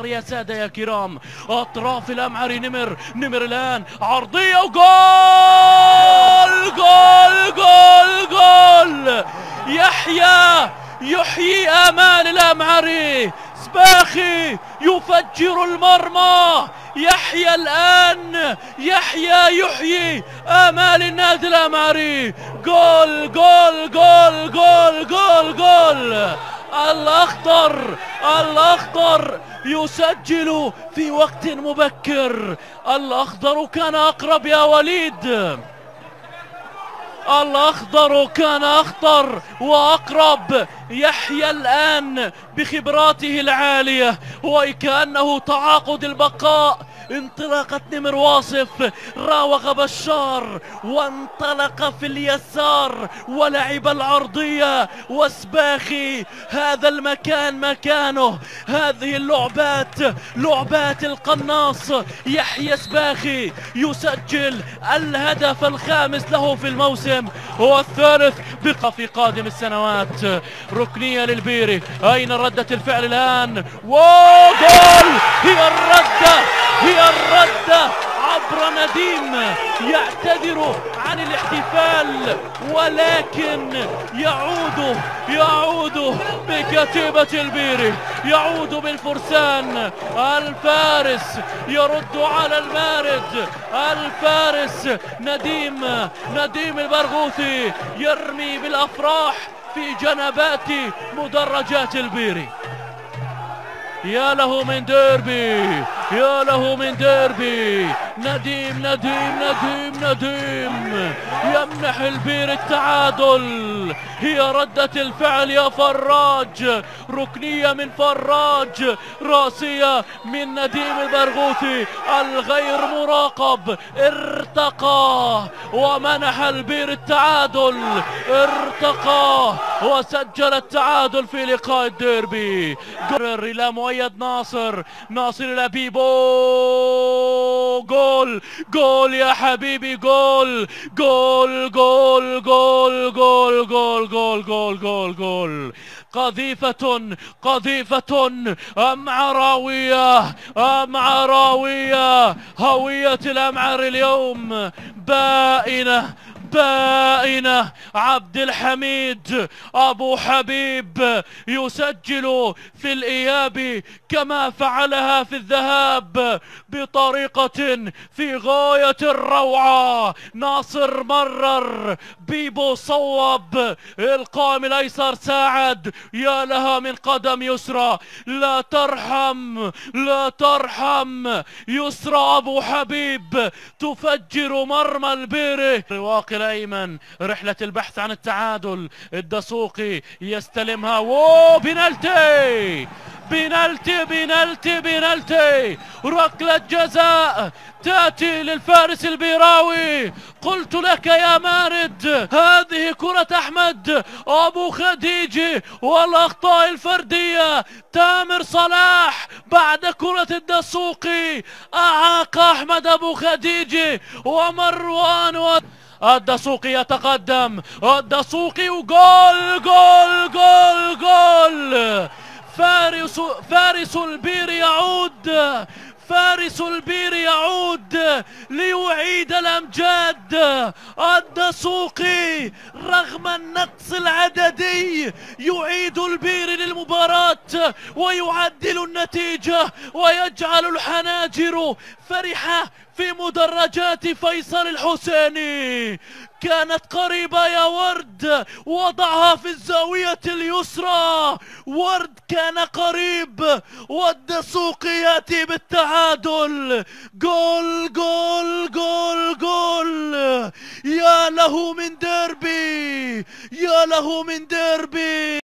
الأمصار يا سادة يا كرام. أطراف الأمعري نمر نمر الآن. عرضية وجول جول جول جول. يحيى يحيي آمال الأمعري سباخي يفجر المرمى. يحيى الآن يحيى يحيي آمال النادي الأمعري جول جول جول جول جول جول. الأخضر الأخضر. يسجل في وقت مبكر. الأخضر كان أقرب يا وليد. الأخضر كان أخطر وأقرب. يحيى الآن بخبراته العالية وكأنه تعاقد البقاء. انطلاقة نمر واصف راوغ بشار وانطلق في اليسار ولعب العرضية. وسباخي هذا المكان مكانه. هذه اللعبات لعبات القناص. يحيى سباخي يسجل الهدف الخامس له في الموسم والثالث بقى في قادم السنوات. ركنية للبيري. أين ردة الفعل الآن؟ وجول هي الردة! هي الردة! عبر نديم يعتذر عن الاحتفال ولكن يعود يعود بكتيبة البيري. يعود بالفرسان. الفارس يرد على المارد. الفارس نديم نديم البرغوثي يرمي بالأفراح. في جنبات مدرجات البيري. يا له من ديربي. يا له من ديربي نديم نديم نديم نديم. يمنح البير التعادل. هي ردة الفعل يا فراج. ركنية من فراج. راسية من نديم البرغوثي. الغير مراقب ارتقى ومنح البير التعادل. ارتقى وسجل التعادل في لقاء الديربي. إلى مؤيد ناصر. ناصر إلى بيبو جول جول يا حبيبي جول جول جول جول جول جول جول جول جول جول. قذيفة قذيفة أمعراوية أمعراوية هوية الأمعر اليوم بائنة بائنة عبد الحميد أبو حبيب يسجل في الإياب كما فعلها في الذهاب بطريقة في غاية الروعة. ناصر مرر بيبو صوب القائم الأيسر ساعد يا لها من قدم يسرى. لا ترحم لا ترحم يسرى أبو حبيب تفجر مرمى البيري رواق الأيمن رحلة البحث عن التعادل. الدسوقي يستلمها. وبنالتي بنالتي بنالتي بنالتي ركلة جزاء تأتي للفارس البيراوي. قلت لك يا مارد هذه كرة أحمد. أبو خديجي والأخطاء الفردية. تامر صلاح بعد كرة الدسوقي. أعاق أحمد أبو خديجي ومروان و... الدسوقي يتقدم الدسوقي وجول جول جول جول فارس فارس البير يعود فارس البير يعود ليعيد الأمجاد. الدسوقي رغم النقص العددي يعيد البير للمباراة ويعدل النتيجة ويجعل الحناجر فرحة في مدرجات فيصل الحسيني. كانت قريبة يا ورد وضعها في الزاوية اليسرى. ورد كان قريب والدسوق يأتي بالتعادل. جول جول جول جول. يا له من ديربي يا له من ديربي.